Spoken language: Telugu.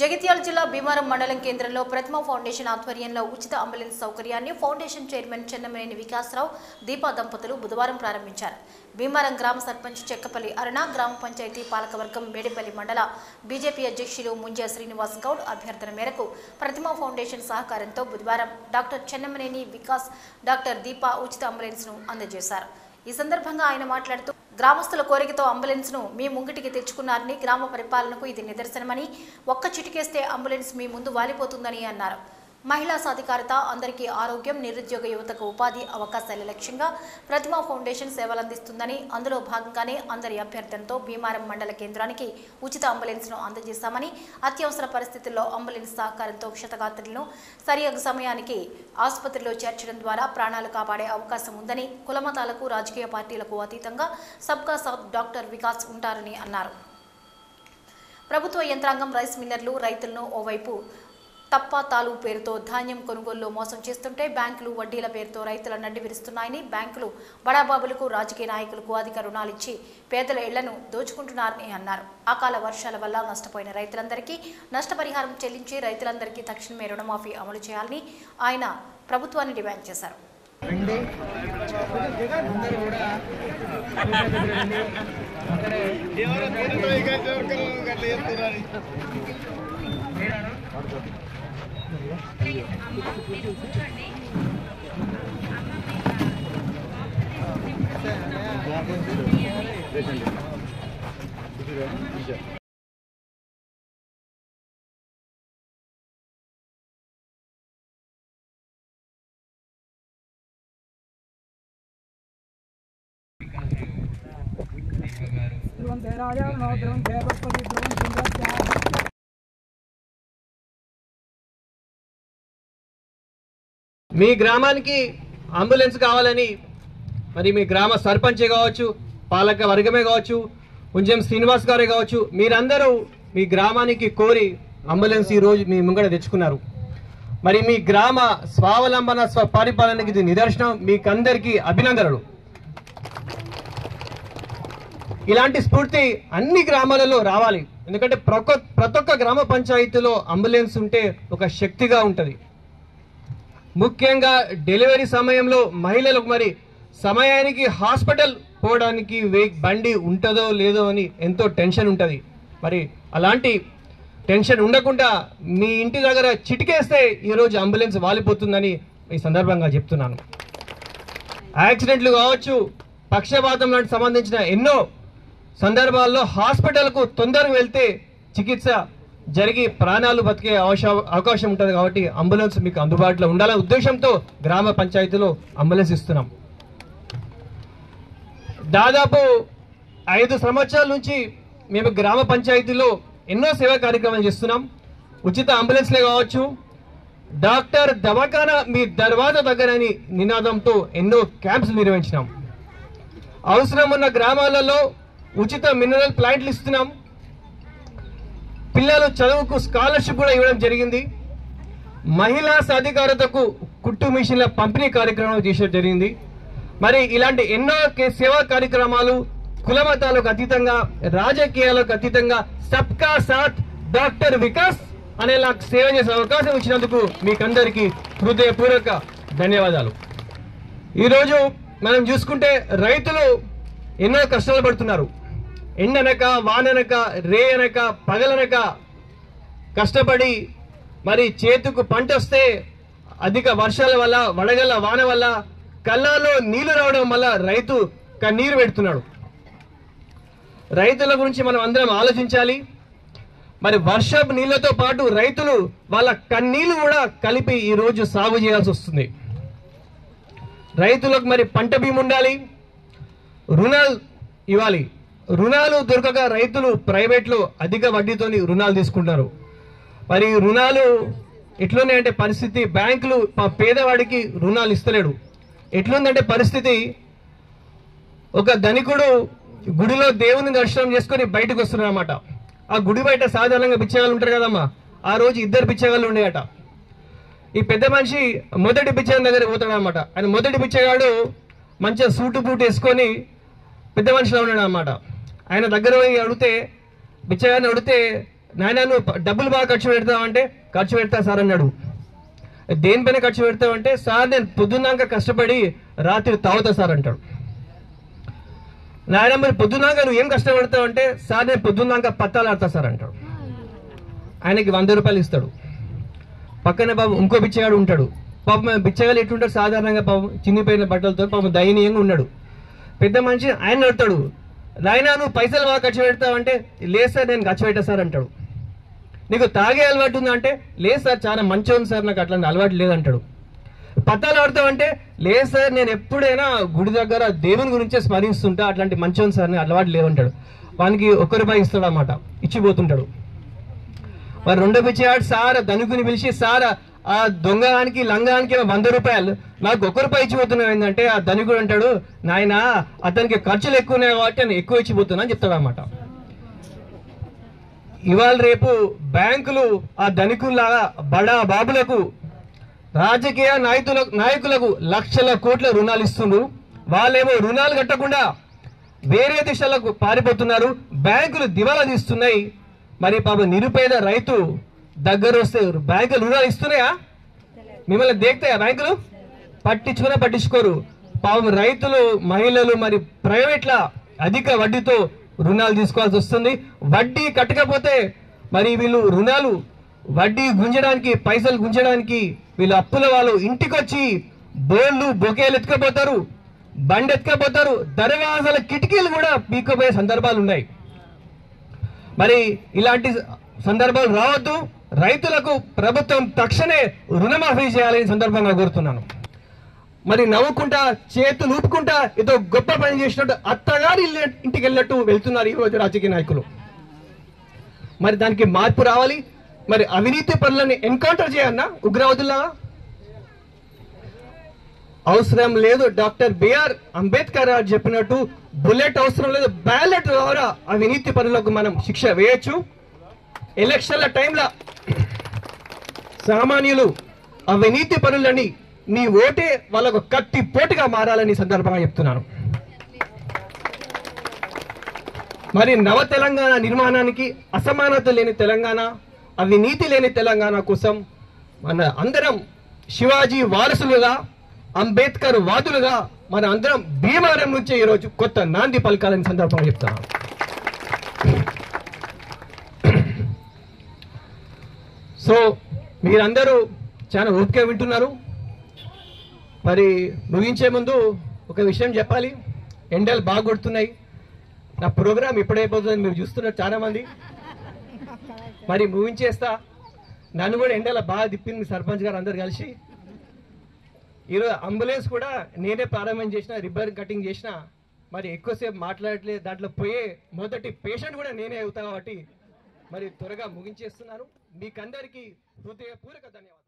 జగిత్యాల జిల్లా భీమారం మండలం కేంద్రంలో ప్రతిమ ఫౌండేషన్ ఆధ్వర్యంలో ఉచిత అంబులెన్స్ సౌకర్యాన్ని ఫౌండేషన్ చైర్మన్ చెన్నమనేని వికాసరావు దీపా దంపతులు బుధవారం ప్రారంభించారు. భీమారం గ్రామ సర్పంచ్ చెక్కపల్లి అరుణ గ్రామ పంచాయతీ పాలకవర్గం మేడిపల్లి మండల బీజేపీ అధ్యక్షులు ముంజా శ్రీనివాస్ గౌడ్ అభ్యర్థన మేరకు ప్రతిమ ఫౌండేషన్ సహకారంతో బుధవారం డాక్టర్ చెన్నమనేని వికాస్ డాక్టర్ దీపా ఉచిత అంబులెన్స్ను అందజేశారు. ఈ సందర్భంగా ఆయన మాట్లాడుతూ గ్రామస్తుల కోరికతో అంబులెన్స్ను మీ ముంగిటికి తెచ్చుకున్నారని గ్రామ పరిపాలనకు ఇది నిదర్శనమని ఒక్క చిటికేస్తే అంబులెన్స్ మీ ముందు వాలిపోతుందని అన్నారు. మహిళా సాధికారత అందరికీ ఆరోగ్యం నిరుద్యోగ యువతకు ఉపాధి అవకాశాల లక్ష్యంగా ప్రతిమా ఫౌండేషన్ సేవలందిస్తుందని అందులో భాగంగానే అందరి అభ్యర్థనతో భీమారం మండల కేంద్రానికి ఉచిత అంబులెన్స్ను అందజేశామని అత్యవసర పరిస్థితుల్లో అంబులెన్స్ సహకారంతో క్షతగాత్రులను సరియగు సమయానికి ఆసుపత్రిలో చేర్చడం ద్వారా ప్రాణాలు కాపాడే అవకాశం ఉందని కులమతాలకు రాజకీయ పార్టీలకు అతీతంగా సబ్కా సాత్ డాక్టర్ వికాస్ ఉంటారని అన్నారు. ప్రభుత్వ యంత్రాంగం రైస్ మిల్లర్లు రైతులను ఓవైపు తప్ప తాలు పేరుతో ధాన్యం కొనుగోలులో మోసం చేస్తుంటే బ్యాంకులు వడ్డీల పేరుతో రైతుల నడ్డి విరుస్తున్నాయని బ్యాంకులు బడాబాబులకు రాజకీయ నాయకులకు అధిక రుణాలు ఇచ్చి పేదల ఇళ్ళను దోచుకుంటున్నారని అన్నారు అకాల వర్షాల వల్ల నష్టపోయిన రైతులందరికీ నష్టపరిహారం చెల్లించి రైతులందరికీ తక్షణమే రుణమాఫీ అమలు చేయాలని ఆయన ప్రభుత్వాన్ని డిమాండ్ చేశారు लिए ध्रुवन देहरा आ जाओ नौ ध्रुवन जय बस्पति ध्रुवन మీ గ్రామానికి అంబులెన్స్ కావాలని మరి మీ గ్రామ సర్పంచే కావచ్చు పాలక వర్గమే కావచ్చు కొంచెం శ్రీనివాస్ గారే కావచ్చు మీరందరూ మీ గ్రామానికి కోరి అంబులెన్స్ ఈ రోజు మీ ముంగడ తెచ్చుకున్నారు. మరి మీ గ్రామ స్వావలంబన స్వ పరిపాలనకి ఇది నిదర్శనం. మీకందరికీ అభినందనలు. ఇలాంటి స్ఫూర్తి అన్ని గ్రామాలలో రావాలి. ఎందుకంటే ప్రతి ఒక్క గ్రామ పంచాయతీలో అంబులెన్స్ ఉంటే ఒక శక్తిగా ఉంటుంది. ముఖ్యంగా డెలివరీ సమయంలో మహిళలకు మరి సమయానికి హాస్పిటల్ పోవడానికి వే- బండి ఉంటుందో లేదో అని ఎంతో టెన్షన్ ఉంటుంది. మరి అలాంటి టెన్షన్ ఉండకుండా మీ ఇంటి దగ్గర చిటికేస్తే ఈరోజు అంబులెన్స్ వాలిపోతుందని ఈ సందర్భంగా చెప్తున్నాను. యాక్సిడెంట్లు కావచ్చు పక్షపాతం లాంటి సంబంధించిన ఎన్నో సందర్భాల్లో హాస్పిటల్కు తొందరగా వెళ్తే చికిత్స జరిగి ప్రాణాలు బతికే అవకాశం ఉంటుంది కాబట్టి అంబులెన్స్ మీకు అందుబాటులో ఉండాలనే ఉద్దేశంతో గ్రామ పంచాయతీలో అంబులెన్స్ ఇస్తున్నాం. దాదాపు ఐదు సంవత్సరాల నుంచి మేము గ్రామ పంచాయతీలో ఎన్నో సేవా కార్యక్రమాలు చేస్తున్నాం. ఉచిత అంబులెన్స్లే కావచ్చు. డాక్టర్ దవాఖానా మీ దర్వాజా దగ్గరని నినాదంతో ఎన్నో క్యాంప్స్ నిర్వహించినాం. అవసరం ఉన్న గ్రామాలలో ఉచిత మినరల్ ప్లాంట్లు ఇస్తున్నాం. పిల్లలు చదువుకు స్కాలర్షిప్ కూడా ఇవ్వడం జరిగింది. మహిళా సాధికారతకు కుట్టు మిషన్ల పంపిణీ కార్యక్రమం చేసడం జరిగింది. మరి ఇలాంటి ఎన్నో కే- సేవా కార్యక్రమాలు కులమతాలకు అతీతంగా రాజకీయాలకు అతీతంగా సబ్కా సాత్ డాక్టర్ వికాస్ అనేలా సేవ చేసే అవకాశం ఇచ్చినందుకు మీకందరికీ హృదయపూర్వక ధన్యవాదాలు. ఈరోజు మనం చూసుకుంటే రైతులు ఎన్నో కష్టాలు పడుతున్నారు. ఎండనక వాననక రే అనక పగలనక కష్టపడి మరి చేతుకు పంట వస్తే అధిక వర్షాల వల్ల వడగల వాన వల్ల కళ్ళలో నీళ్ళు రావడం వల్ల రైతు కన్నీరు పెడుతున్నాడు. రైతుల గురించి మనం అందరం ఆలోచించాలి. మరి వర్షపు నీళ్ళతో పాటు రైతులు వాళ్ళ కన్నీళ్ళు కూడా కలిపి ఈ రోజు సాగు చేయాల్సి వస్తుంది. రైతులకు మరి పంట భీమా ఉండాలి. రుణాలు ఇవ్వాలి. రుణాలు దొరకక రైతులు ప్రైవేట్లో అధిక వడ్డీతోని రుణాలు తీసుకుంటారు. మరి ఈ రుణాలు ఎట్లున్నాయంటే పరిస్థితి బ్యాంకులు మా పేదవాడికి రుణాలు ఇస్తలేడు. ఎట్లుందంటే పరిస్థితి ఒక ధనికుడు గుడిలో దేవుని దర్శనం చేసుకొని బయటకు వస్తున్నారన్నమాట ఆ గుడి బయట సాధారణంగా బిచ్చగాళ్ళు ఉంటారు కదమ్మా. ఆ రోజు ఇద్దరు బిచ్చగాళ్ళు ఉండేయట. ఈ పెద్ద మనిషి మొదటి బిచ్చగాడి దగ్గర పోతాడు అనమాట ఆయన మొదటి బిచ్చగాడు మంచిగా సూటు బూట్ వేసుకొని పెద్ద మనిషిలో ఉన్నాడు అనమాట ఆయన దగ్గర పోయి అడిగితే బిచ్చగారిని అడిగితే నాయన నువ్వు డబ్బులు బాగా ఖర్చు పెడతావు అంటే ఖర్చు పెడతా సార్ అన్నాడు. దేనిపైన ఖర్చు పెడతావు అంటే సార్ నేను పొద్దున్నాక కష్టపడి రాత్రి తాగుతా సార్ అంటాడు. నాయన మరి పొద్దున్నాక నువ్వు ఏం కష్టపడతావు అంటే సార్ నేను పొద్దున్నాక పత్తాలు ఆడతా సార్ అంటాడు. ఆయనకి వంద రూపాయలు ఇస్తాడు. పక్కన బాబు ఇంకో బిచ్చగాడు ఉంటాడు. పాపం బిచ్చగాలు ఎట్లుంటాడు సాధారణంగా పాపం చిన్నిపోయిన బట్టలతో పాపం దయనీయంగా ఉన్నాడు. పెద్ద మనిషి ఆయన నడతాడు నాయన నువ్వు పైసలు బాగా ఖర్చు పెడతావు అంటే లేదు సార్ నేను ఖర్చు పెట్టా సార్ అంటాడు. నీకు తాగే అలవాటు ఉందా అంటే లేదు సార్ చాలా మంచి ఉంది సార్ నాకు అట్లాంటి అలవాటు లేదంటాడు. పత్తాలు ఆడతావంటే లేదు సార్ నేను ఎప్పుడైనా గుడి దగ్గర దేవుని గురించే స్మరిస్తుంటా అట్లాంటి మంచిగా ఉంది సార్ నాకు అలవాటు లేదంటాడు వానికి ఒక్క రూపాయి ఇస్తాడు అన్నమాట ఇచ్చిపోతుంటాడు. మరి రెండో పిచ్చివాడు సార్ ధనుకుని పిలిచి సార్ ఆ దొంగగానికి లంగానికి వంద రూపాయలు నాకు ఒక్క ఇచ్చిపోతున్నాం ఇచ్చిపోతున్నావు ఏంటంటే ఆ ధనికుడు అంటాడు నాయన అతనికి ఖర్చులు ఎక్కువ ఉన్నాయి కాబట్టి నేను ఎక్కువ ఇచ్చిపోతున్నా అని చెప్తాడు అనమాట ఇవాళ రేపు బ్యాంకులు ఆ ధనికుల్లాగా బడా బాబులకు రాజకీయ నాయకులకు నాయకులకు లక్షల కోట్ల రుణాలు ఇస్తుండ్రు. వాళ్ళేమో రుణాలు కట్టకుండా వేరే దిశలకు పారిపోతున్నారు. బ్యాంకులు దివాలా తీస్తున్నాయి. మరి పాప నిరుపేద రైతు దగ్గర వస్తే బ్యాంకులు రుణాలు ఇస్తున్నాయా? మిమ్మల్ని దేక్తాయా బ్యాంకులు? పట్టించుకునే పట్టించుకోరు. పాపం రైతులు మహిళలు మరి ప్రైవేట్ల అధిక వడ్డీతో రుణాలు తీసుకోవాల్సి వస్తుంది. వడ్డీ కట్టకపోతే మరి వీళ్ళు రుణాలు వడ్డీ గుంజడానికి పైసలు గుంజడానికి వీళ్ళు అప్పుల వాళ్ళు ఇంటికొచ్చి బోళ్ళు బొకేలు ఎత్తుకపోతారు. బండి ఎత్తుకపోతారు. దర్వాజల కిటికీలు కూడా పీకపోయే సందర్భాలు ఉన్నాయి. మరి ఇలాంటి సందర్భాలు రావద్దు. రైతులకు ప్రభుత్వం తక్షణే రుణమాఫీ చేయాలని సందర్భంగా కోరుతున్నాను. మరి నవ్వుకుంటా చేతులు ఊపుకుంటా ఏదో గొప్ప పని చేసినట్టు అత్తగారి ఇంటికి వెళ్ళినట్టు వెళ్తున్నారు ఈ రోజు రాజకీయ నాయకులు. మరి దానికి మార్పు రావాలి. మరి అవినీతి పనులని ఎన్కౌంటర్ చేయన్నా ఉగ్రవాదుల్లాగా? అవసరం లేదు డాక్టర్ బిఆర్ అంబేద్కర్ గారు చెప్పినట్టు బుల్లెట్ అవసరం లేదు బ్యాలెట్ ద్వారా అవినీతి పనులకు మనం శిక్ష వేయచ్చు. ఎలక్షన్ల టైంలో సామాన్యులు అవినీతి పనులని నీ ఓటే వాళ్ళకు కట్టి పోటుగా మారాలని సందర్భంగా చెప్తున్నాను. మరి నవ తెలంగాణ నిర్మాణానికి అసమానత లేని తెలంగాణ అవినీతి లేని తెలంగాణ కోసం మన అందరం శివాజీ వారసులుగా అంబేద్కర్ వాదులుగా మన అందరం భీమవరం నుంచే ఈరోజు కొత్త నాంది పలకాలని సందర్భంగా చెప్తున్నాను. సో మీరందరూ చాలా ఓపిక వింటున్నారు. మరి ముగించే ముందు ఒక విషయం చెప్పాలి. ఎండలు బాగా కొడుతున్నాయి. నా ప్రోగ్రామ్ ఇప్పుడైపోతుందని మీరు చూస్తున్నారు చాలామంది. మరి ముగించేస్తా. నన్ను కూడా ఎండల బాగా తిప్పింది సర్పంచ్ గారు అందరు కలిసి. ఈరోజు అంబులెన్స్ కూడా నేనే ప్రారంభం చేసిన రిబ్బన్ కటింగ్ చేసిన. మరి ఎక్కువసేపు మాట్లాడట్లేదు దాంట్లో పోయే మొదటి పేషెంట్ కూడా నేనే అవుతా కాబట్టి మరి త్వరగా ముగించేస్తున్నాను. మీకందరికీ హృదయపూర్వక ధన్యవాదాలు.